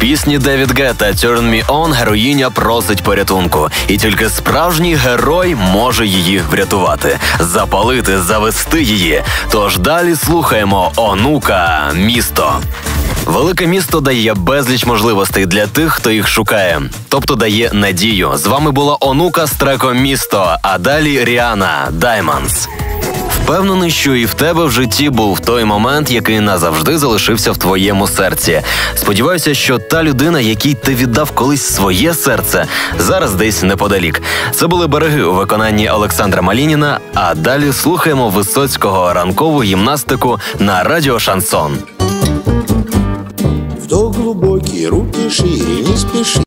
пісні Девід Гетта «Turn Me On» героїня просить порятунку, і тільки справжній герой може її врятувати, запалити, завести її. Тож далі слухаємо онука місто. Велике місто дає безліч можливостей для тих, хто їх шукає, тобто дає надію. З вами була онука з треком місто. А далі Ріана Дайманс. Впевнений, що і в тебе в житті був той момент, який назавжди залишився в твоєму серці. Сподіваюся, що та людина, якій ти віддав колись своє серце, зараз десь неподалік. Це були береги у виконанні Олександра Малініна. А далі слухаємо висоцького ранкову гімнастику на радіо Шансон. Вдох глубокий, руки шире, не спеши.